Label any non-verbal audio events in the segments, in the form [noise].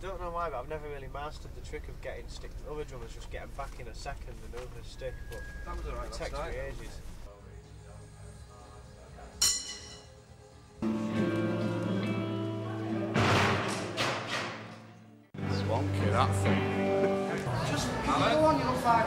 don't know why, but I've never really mastered the trick of getting stick. Other drummers just get 'em back in a second and over the stick, but That was alright it last takes night. me ages. Swanky, that thing. Five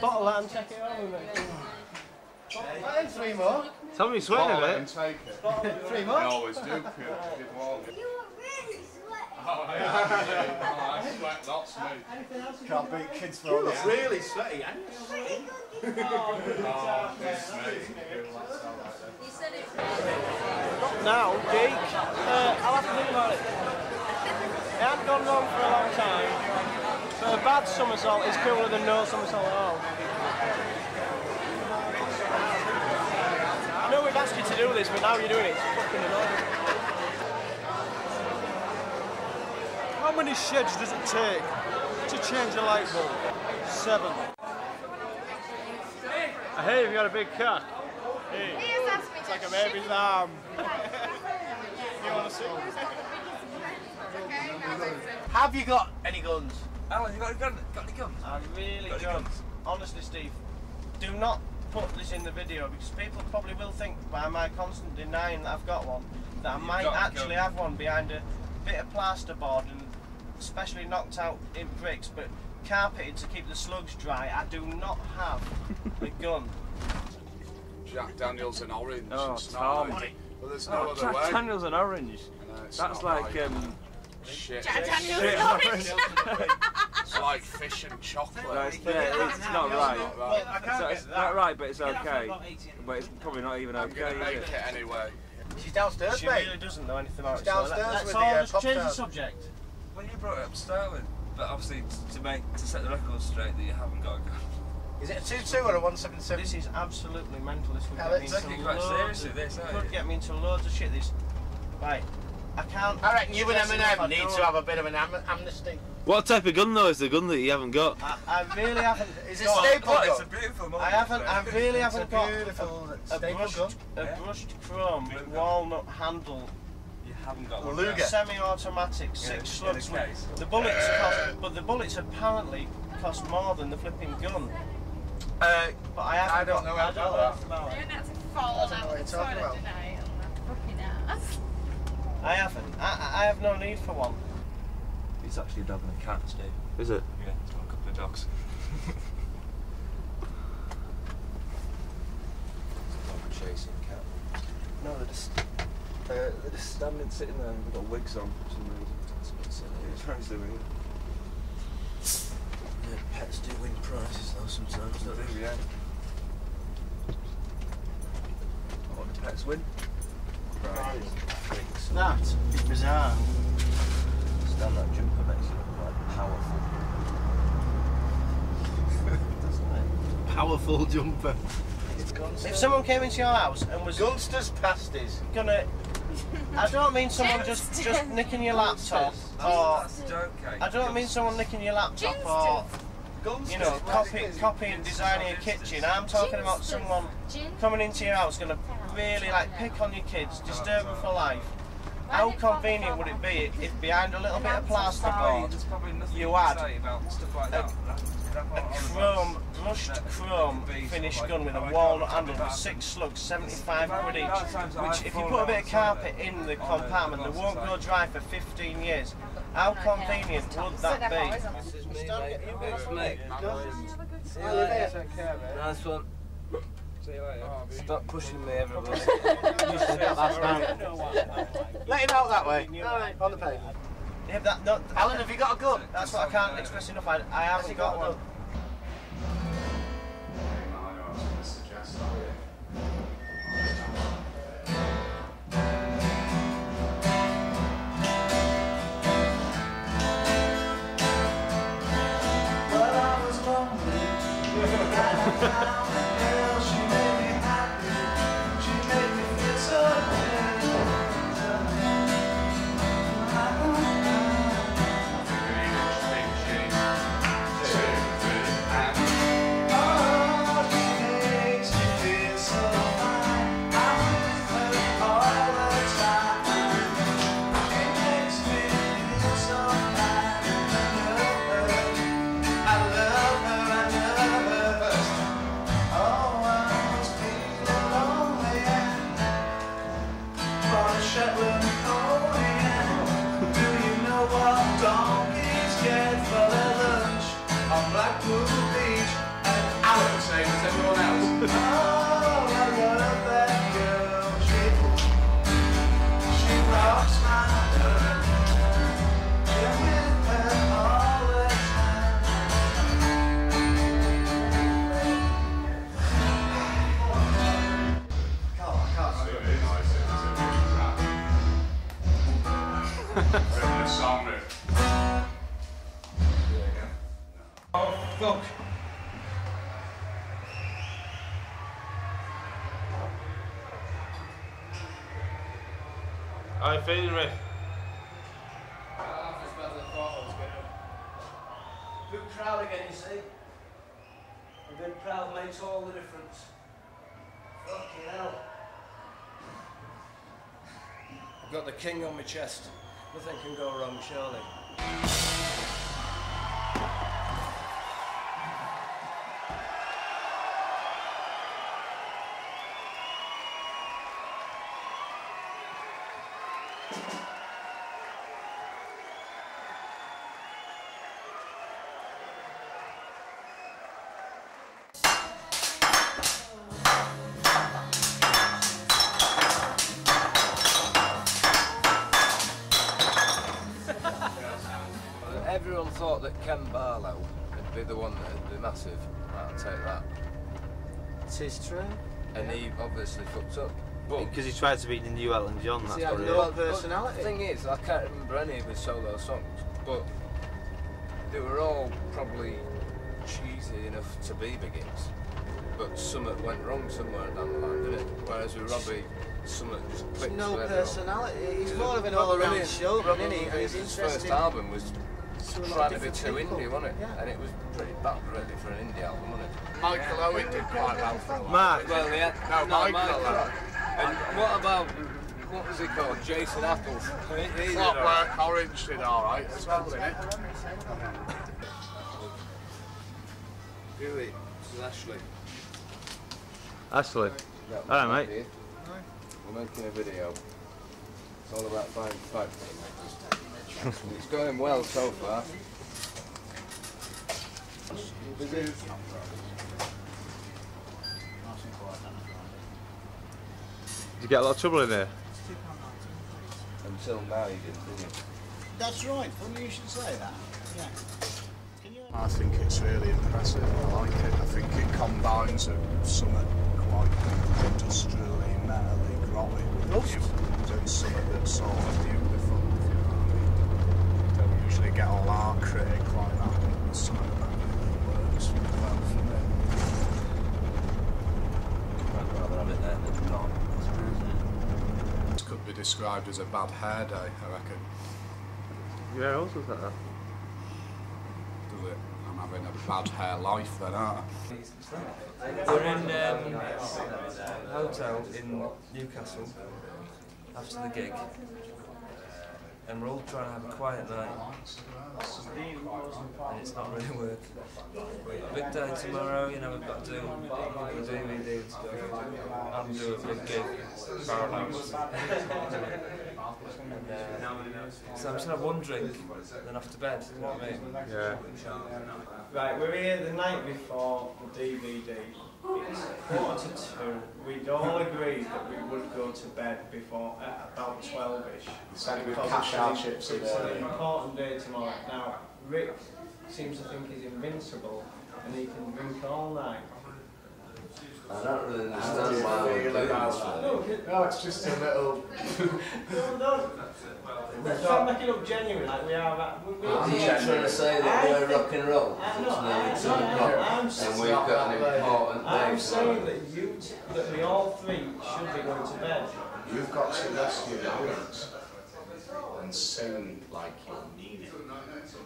Bottle that and check it over, mate. Three more. Tell me sweating a it and bit. take it. Three I always do, Give one. You were really sweaty. Oh, yeah, [laughs] I sweat, that's me. Can't beat kids for You all look really sweaty, and Pretty good guitar. [laughs] Oh, it's me. That's all right then. You said it really. now, Jake, uh, I'll have to think about it. It hasn't gone wrong for a long time. But a bad somersault is cooler than no somersault at all. I know we've asked you to do this, but now you're doing it. It's fucking annoying. How many sheds does it take to change a light bulb? Seven. Hey, have you got a big cock? Hey. It's like a baby's arm. [laughs] you want to see? Have you got any guns? Alan, you got, got, got any guns? I really Got any don't. guns? Honestly, Steve, do not put this in the video because people probably will think by my constant denying that I've got one that I You've might actually have one behind a bit of plasterboard and especially knocked out in bricks, but carpeted to keep the slugs dry. I do not have a [laughs] gun. Jack Daniels in orange. Oh, it's Tom. not like, well, there's no Oh, other Jack way. Daniels and orange. No, it's That's not like right. um, shit. Daniel's shit orange. [laughs] It's like fish and chocolate. no, it's, yeah, it's not right. Not right. I So it's not right, but it's okay. But it's probably not even I'm okay. gonna make it? it anyway. She's downstairs, She mate. really doesn't know anything about it. She's let, downstairs let's with all the, uh, just pop change the subject. When you brought up Sterling, but obviously t- to make to set the record straight that you haven't got a gun. Is it a 2-2 or a 177? This is absolutely mental. This would Yeah, get me into quite loads seriously, of- this, could get me into loads of shit. This, right? I can't. I reckon you and stress enough, I Eminem need don't- to have a bit of an am- amnesty. What type of gun though is the gun that you haven't got? I, I really haven't. Is it got- staple Oh, it's a gun? beautiful moment. I haven't. I really It's a haven't got beautiful a staple brushed, gun. a Yeah. brushed chrome Blue gun. walnut handle You haven't got Well, one. Luger. semi-automatic six a- in a slugs. with- The bullets cost, but the bullets apparently cost more than the flipping gun. Uh, But I haven't I don't got, know I about don't that. know. I don't to fall I don't know out what the you're toilet tonight on the fucking ass. I haven't. I, I I have no need for one. It's actually a dog and a cat, Steve. Is it? Yeah, it's got a couple of dogs. [laughs] dog chasing cat. No, they're just uh, they're just standing, sitting there, and they've got wigs on for some reason. That's a bit silly. It's very silly. Yeah, pets do win prizes though sometimes. Don't they? Yeah. What do pets win? Prizes. Freaks. That is bizarre. Stand that jumper makes you look like powerful. [laughs] Doesn't it? Powerful jumper. If someone came into your house and was Gunster's pasties. gonna, I don't mean someone just just nicking your laptop, or That's a joke, Kate. I don't mean someone nicking your laptop or you know copy, copying, designing a kitchen. I'm talking about someone coming into your house gonna really like pick on your kids, disturb them for life. How convenient would it be if behind a little bit of plasterboard there's probably nothing you you can had say like that. a chrome, brushed chrome finished gun with a walnut handle with six slugs, 75 quid each. Which, if you put a bit of carpet in the compartment, they won't go dry for 15 years. How convenient would that be? This is me, mate. It's me. See you later. Nice one. See you later. Stop pushing me, everybody. [laughs] Let him out that way. On the pavement. Yeah, that, no, Alan, have you got a gun? that's what I can't express enough. I, I haven't got one. Same as everyone else. [laughs] Fuck. You feeling, Rick? Good crowd again, you see. A good crowd makes all the difference. Fucking hell. I've got the king on my chest. Nothing can go wrong, surely. Thought that Ken Barlow would be the one that would be massive. I'll take that. It is true. And he obviously fucked up. But Because he tried to beat the new Elton John, that's See, I what it know- personality. The thing is, I can't remember any of his solo songs, but they were all probably cheesy enough to be big hits. But something went wrong somewhere down the line, didn't it? Whereas with Robbie, something just clicked. No personality. He's He's more of an all-around brilliant- showman, isn't he? And His first album was to a lot of trying to be too people. indie, wasn't it? Yeah. And it was pretty bad, really, for an indie album, wasn't it? Michael Owen did quite well for a while. Mark, Well, yeah. No, Michael Michael. Owen. And what about what was he called? Jason Apples. He- he did all right. Clockwork Orange did alright as well, didn't it? Really, this is Ashley. Ashley. Yeah, mate. here. We're making a video. It's all about finding fags. It's going well so far. Did you get a lot of trouble in there? Until now you didn't, did you? That's right. Funny you should say that. Yeah. I think it's really impressive. I like it. I think it combines a something quite industrially, metally, grotty with you doing something that's sort of beautiful, if you know what I mean. Get all art critic like that. and Something about it works well for me. I'd rather have it there than not. This could be described as a bad hair day, I reckon. Yeah, also like that. Does it? I'm having a bad hair life then, aren't I? We're in um, a hotel in Newcastle after the gig, and we're all trying to have a quiet night, and it's not really working. Big day tomorrow, you know, we've got to do the DVD. I'm doing a big gig, Parallax. And, uh, so I'm just gonna have one drink, then off to bed. You know what I mean? Yeah. Right, we're here the night before the DVD. It's quarter to two. We'd all agreed that we would go to bed before at about 12ish. Said we'd Because cash it's our an- chips It's today. an important day tomorrow. Now, Rick seems to think he's invincible and he can drink all night. I don't really understand why we're doing this. No. No, it's just a little. no, no. Let's try and make it look genuine like we are. at- We, we Are you trying to say that we're rock and roll? I It's know, I- nearly two no, no, o'clock I'm and we've got an important day I'm saying that you, t- that we all three should be going to bed. You've got to rescue the audience and sing like you need it.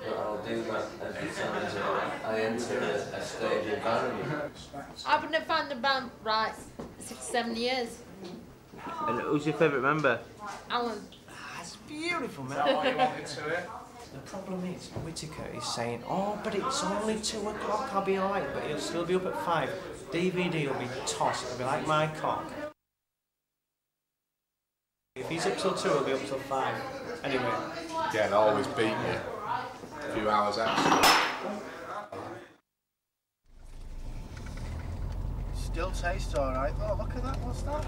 But I'll do that every time that I enter a, a stage environment. I've been a fan of the band right six, seven years. And who's your favourite member? Alan. Ah, That's beautiful, man. What you wanted to hear? The problem is, Whitaker is saying, oh, but it's only two o'clock, I'll be alright, but he'll still be up at five. DVD will be tossed, it'll be like my cock. If he's up till two, he'll be up till five. Anyway, Yeah, they always beat me. A few hours extra. Still tastes alright. Oh, look at that. What's that?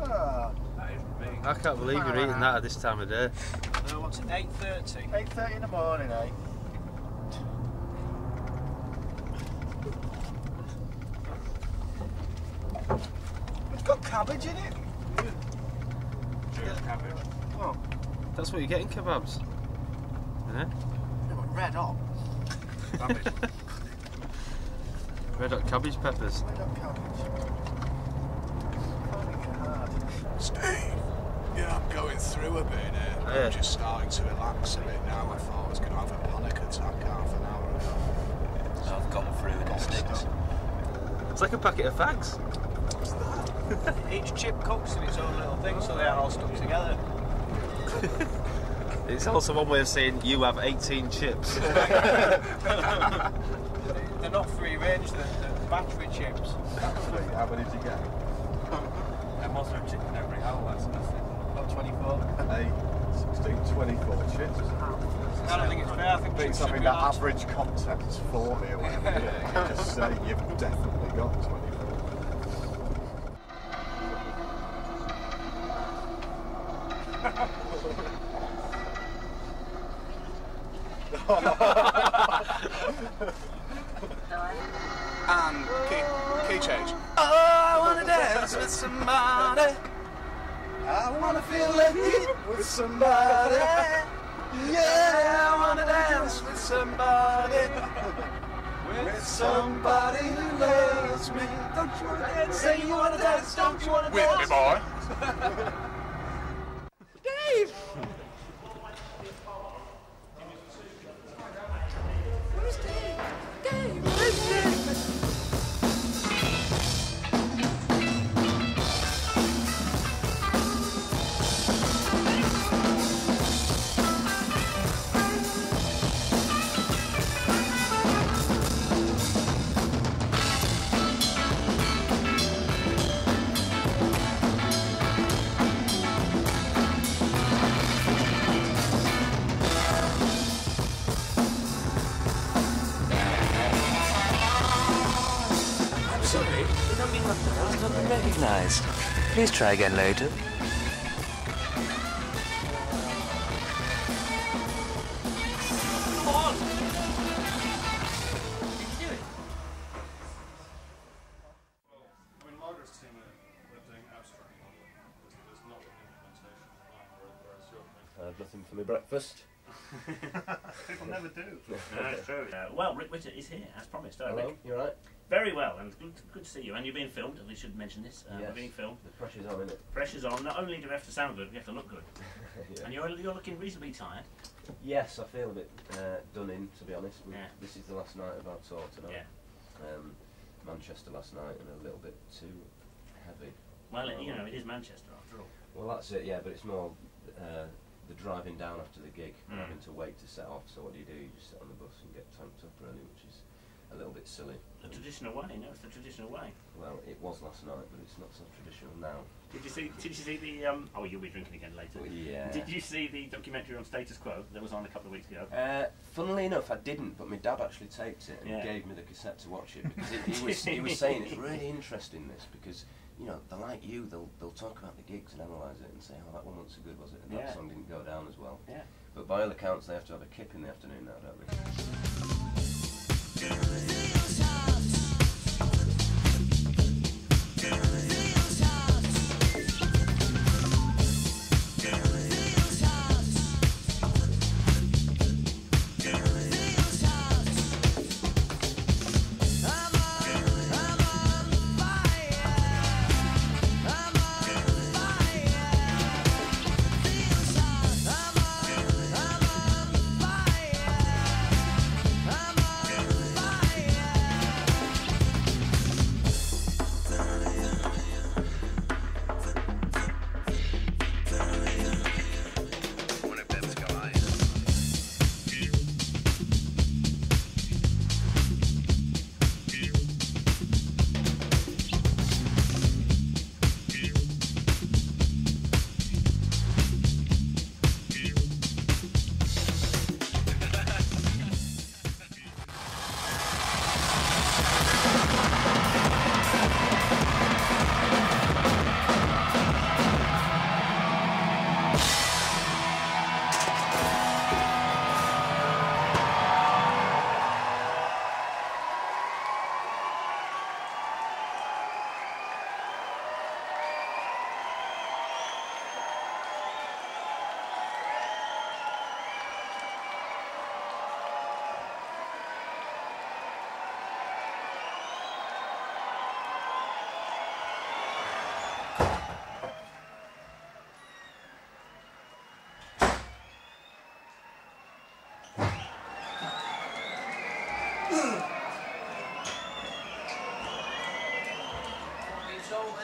Ah, I can't believe you're eating that at this time of day. so what's it, 8.30? 8.30 in the morning, eh? It's got cabbage in it. Oh, That's what you get in kebabs. Yeah? yeah, but red hot. [laughs] Red hot cabbage peppers. Red hot cabbage. Finding it hard. Steve, yeah, I'm going through a bit here. Yeah. I'm just starting to relax a bit now. I thought I was going to have a panic attack half an hour ago. So I've gone through and sticks. It's like a packet of fags. [laughs] Each chip cooks in its own little thing, so they are all stuck together. [laughs] It's also one way of saying you have 18 chips. [laughs] They're not free range, they're, they're battery chips. Absolutely, how many did you get? [laughs] And was there a chicken every hour last Not 24. Eight, 16, 24 chips. I don't think it's fair, I think Beats chips should having be that large. average content is 40 or whatever. [laughs] you just say you've definitely got 24. With somebody who loves me. Don't you wanna dance? Say you wanna dance. Don't you wanna dance? With me, boy. [laughs] of that, whereas your Uh, nothing for my breakfast. [laughs] People never do. [laughs] No, it's true. Uh, well, Rick Witter is here, as promised. Hello, Hello, Rick. you alright? Very well, and good, good to see you. And you're being filmed, we should mention this. Uh, Yes. We're being filmed. The pressure's on, isn't it? Pressure's on. Not only do we have to sound good, we have to look good. [laughs] Yeah. And you're, you're looking reasonably tired. Yes, I feel a bit uh, done in, to be honest. We, Yeah. This is the last night of our tour tonight. Yeah. Um, Manchester last night and a little bit too heavy. Well, it, you know, it is Manchester after all. Well, that's it, yeah, but it's more uh, the driving down after the gig, Mm. having to wait to set off. So what do you do? You just sit on the bus and get tanked up early, which is a little bit silly. The traditional way, no, it's the traditional way. Well, it was last night, but it's not so traditional now. Did you see? Did you see the? Um, oh, you'll be drinking again later. Well, yeah. Did you see the documentary on Status Quo that was on a couple of weeks ago? Uh, funnily enough, I didn't, but my dad actually taped it and Yeah. gave me the cassette to watch it because he, he [laughs] was he was saying it's really interesting this because you know they're like you they'll they'll talk about the gigs and analyse it and say oh that one wasn't so good was it and Yeah. that song didn't go down as well. Yeah. But by all accounts they have to have a kip in the afternoon now, don't they? Not